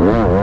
Wow.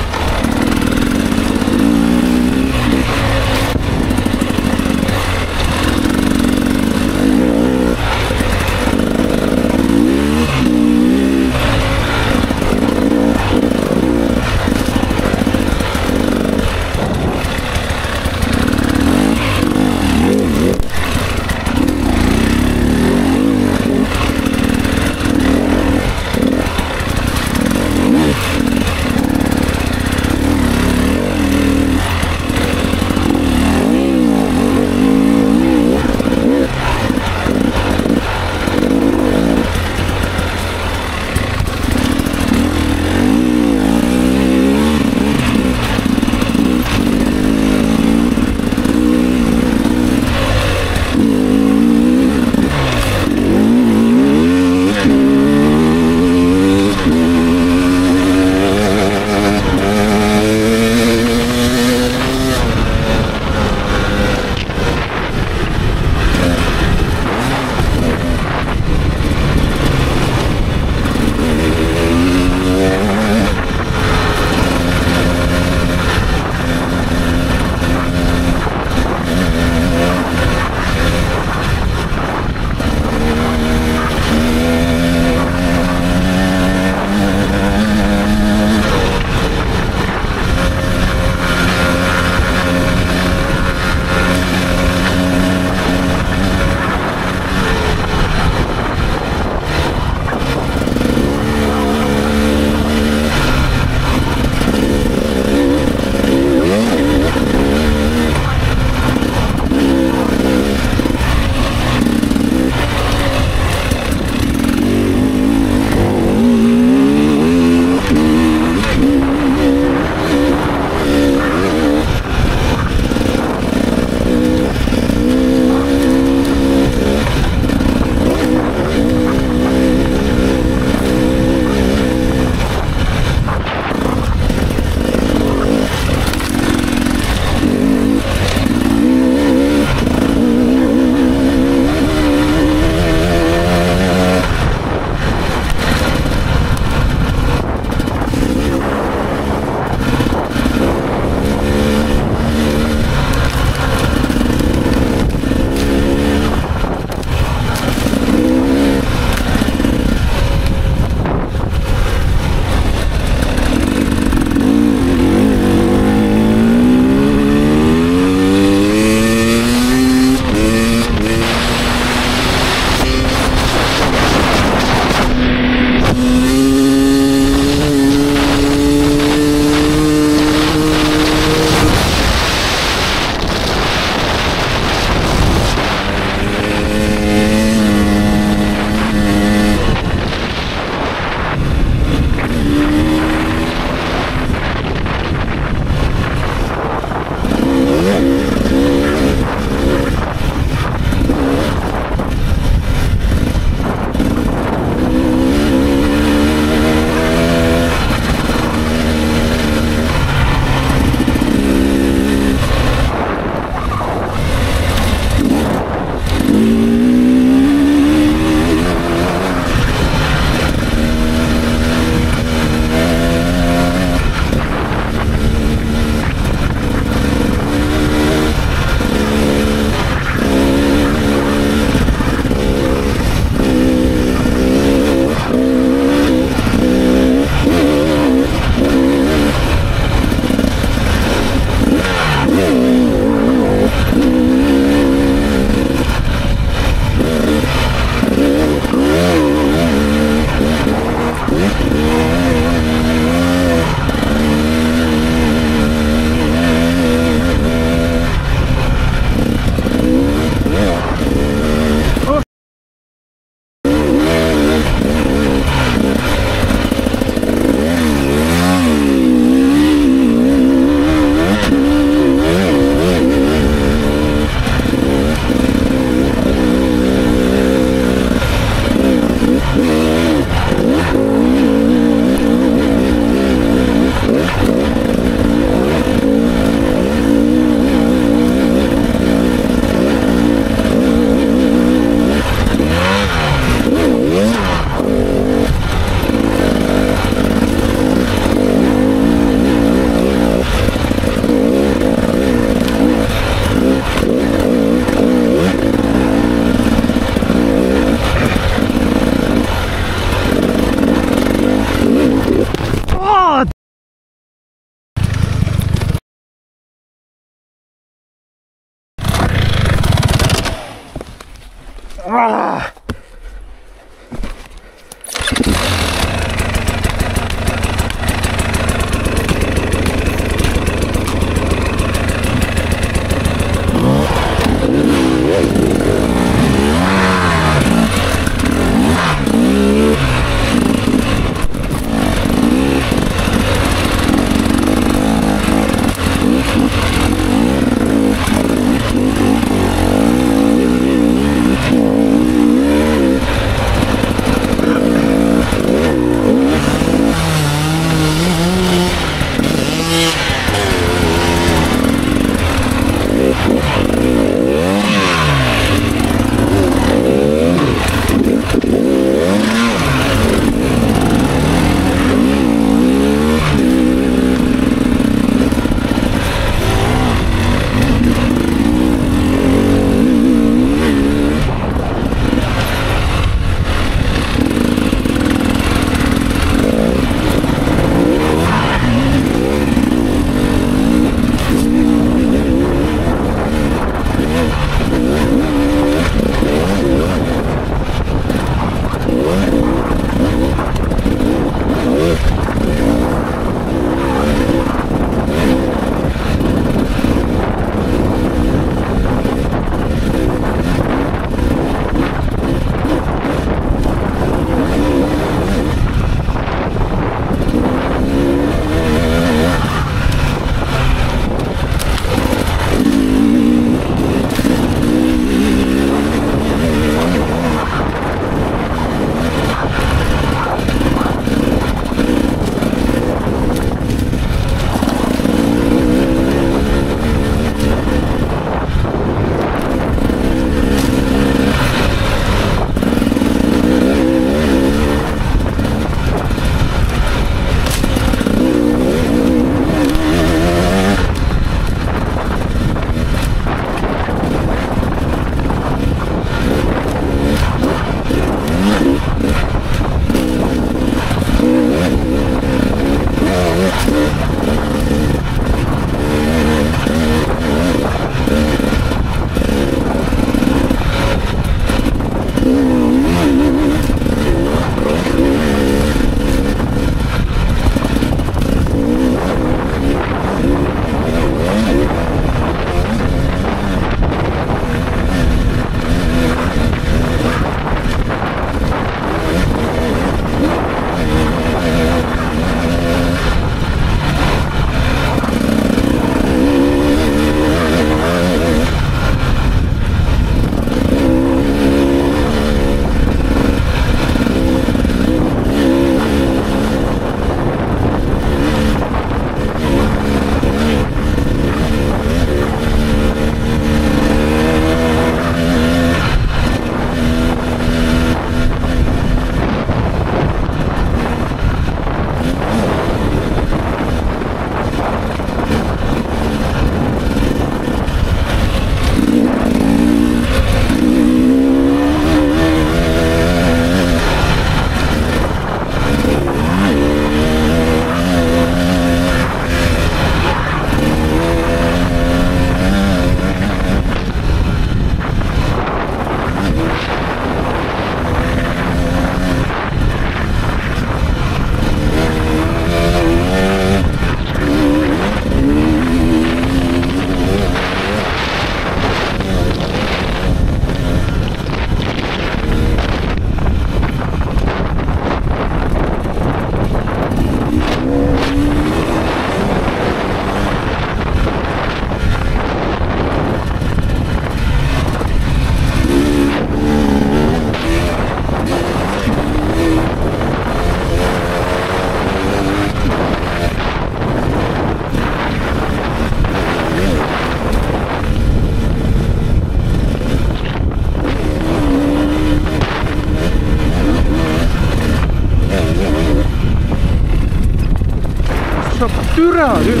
Türa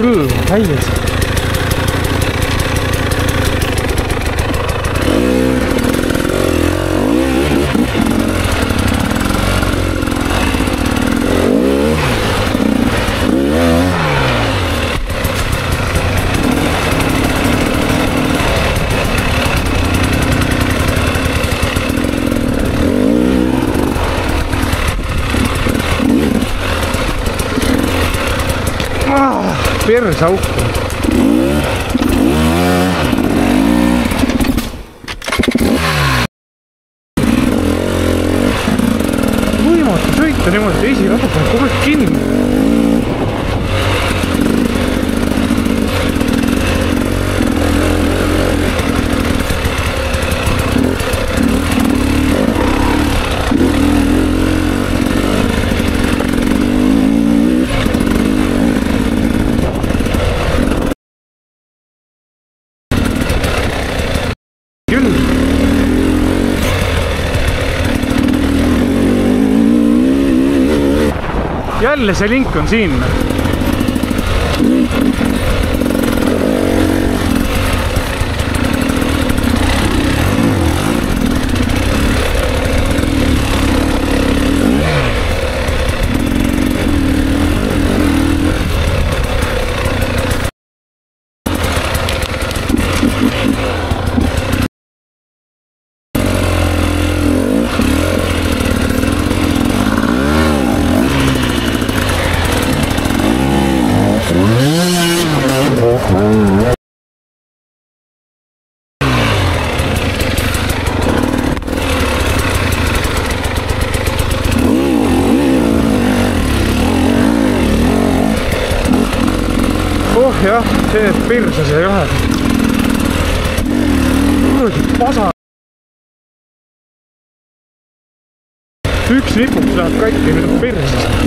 グルー入るんですよ。pierdes, Saúl. jälle see link on siin. cirkel, dus daar kan in niet.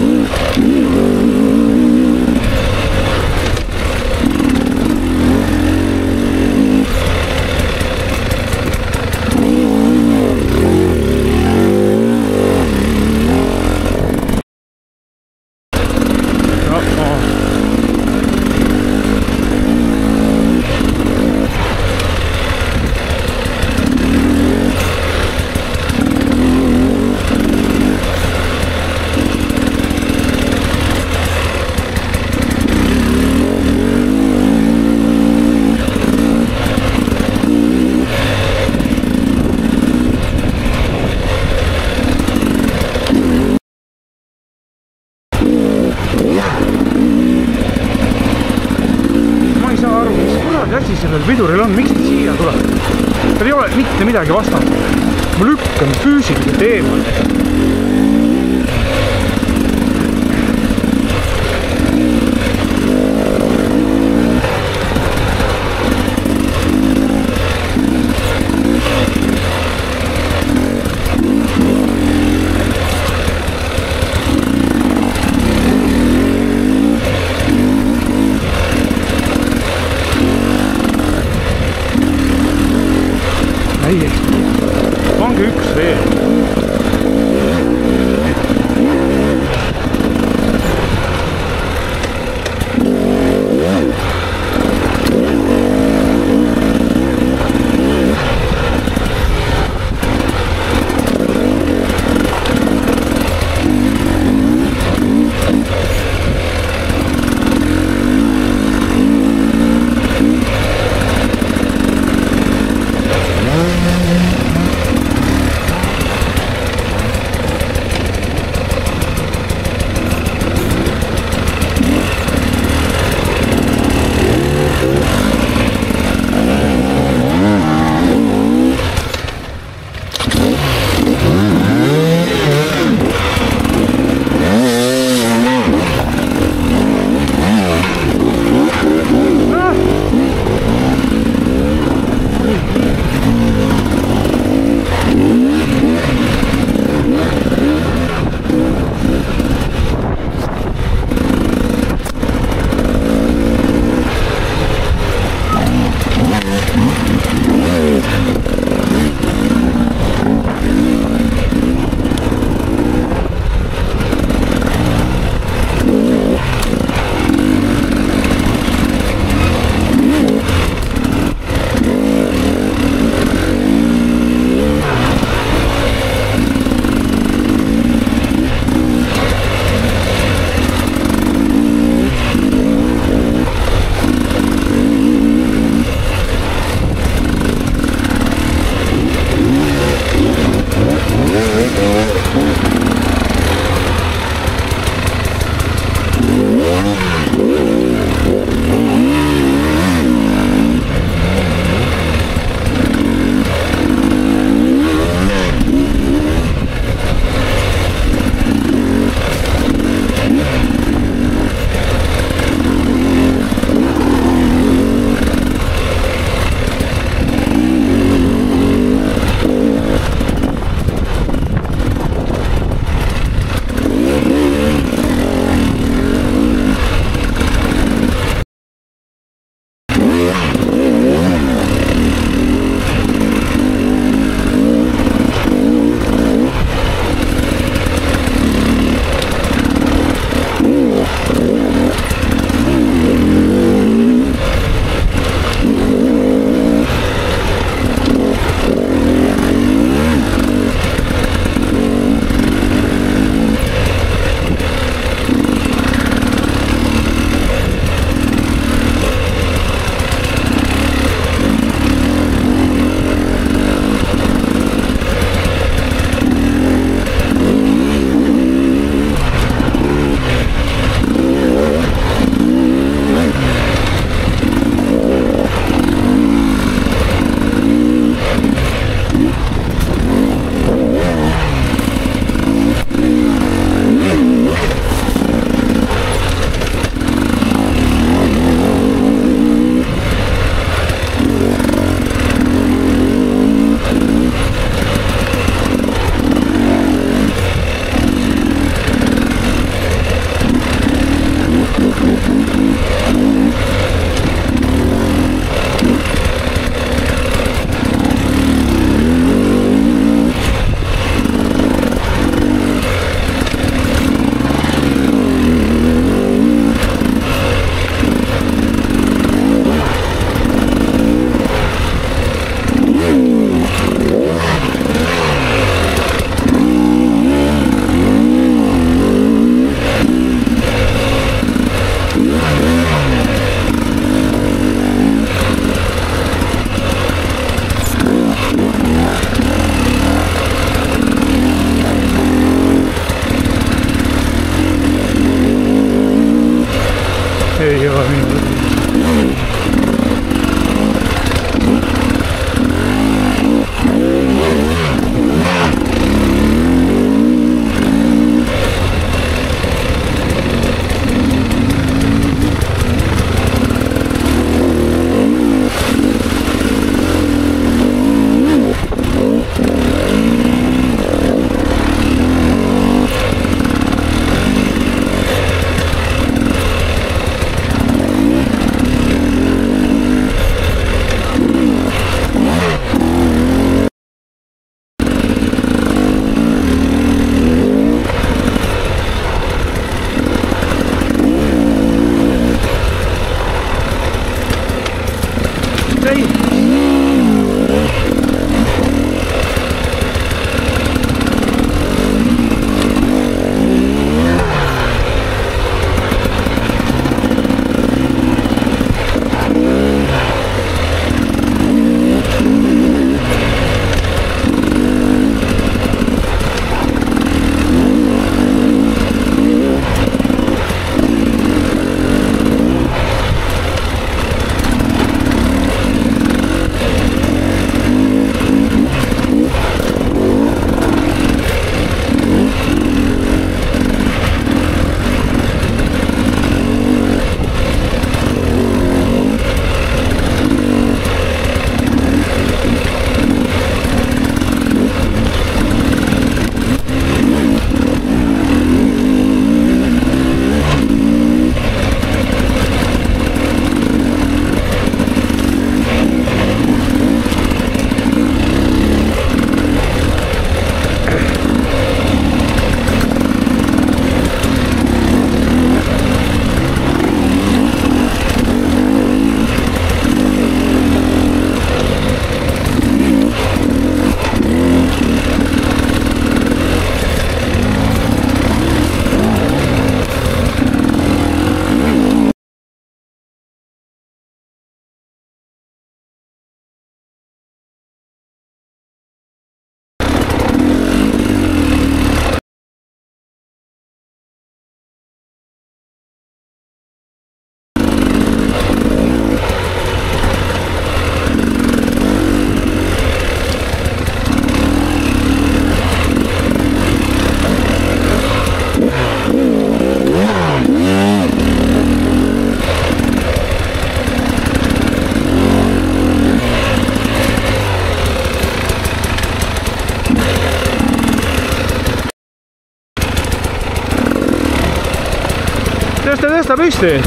byś ty?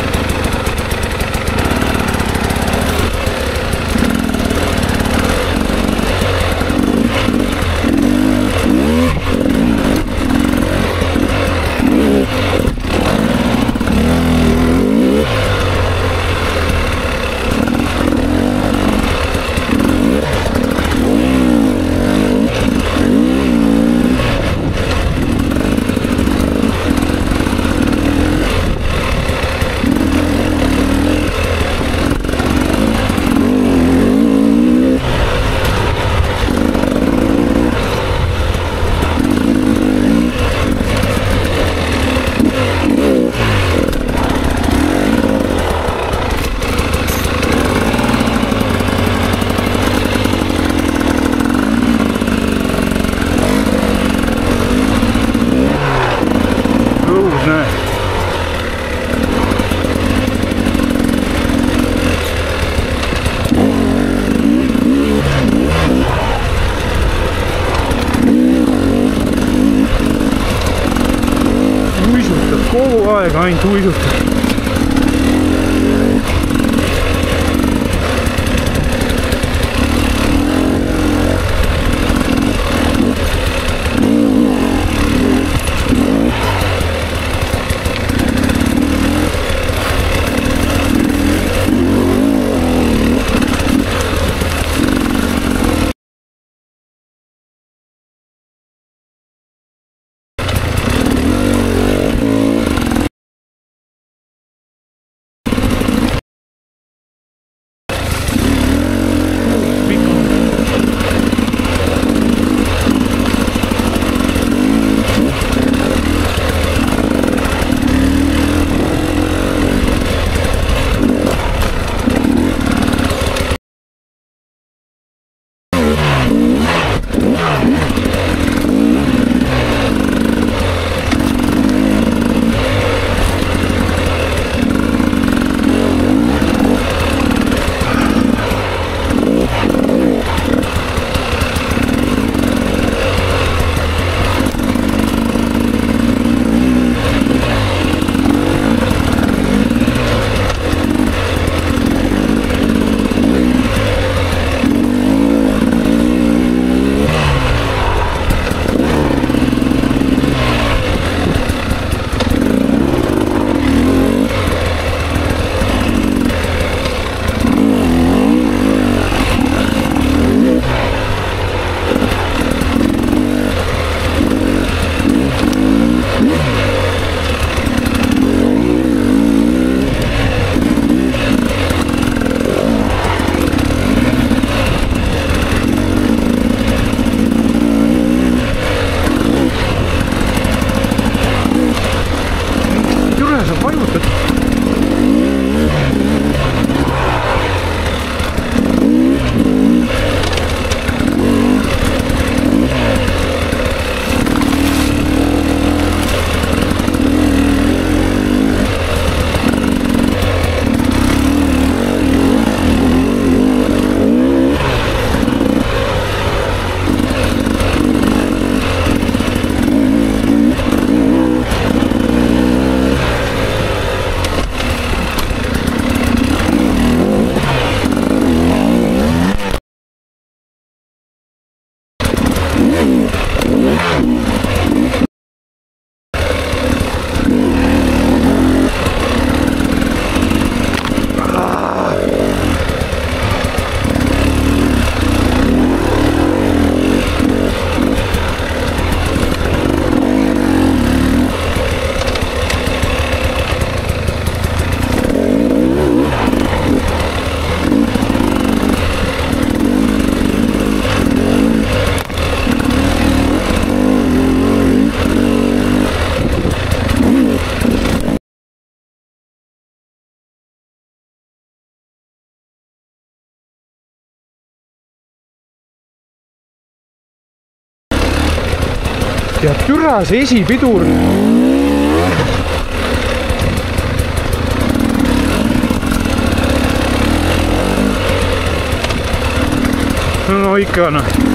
intuito see esipidur. no ikka noh.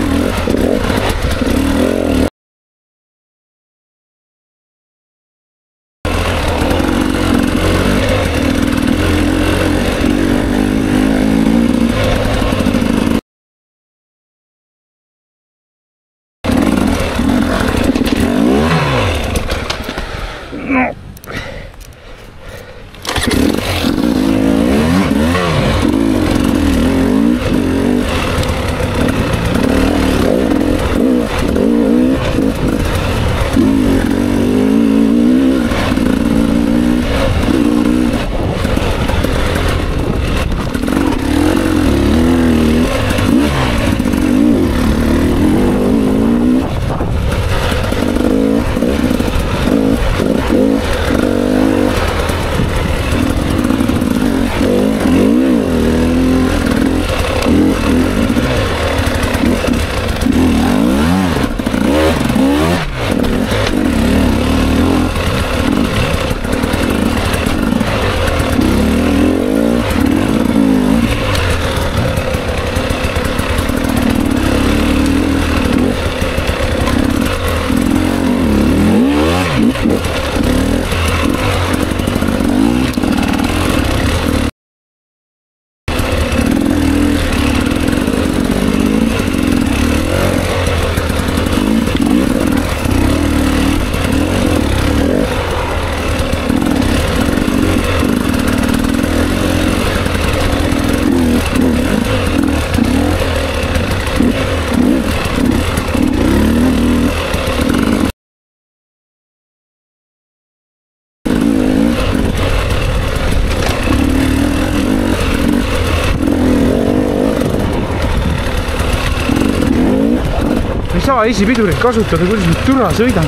Saa esipidurit kasutada, kuidas ma türa sõidan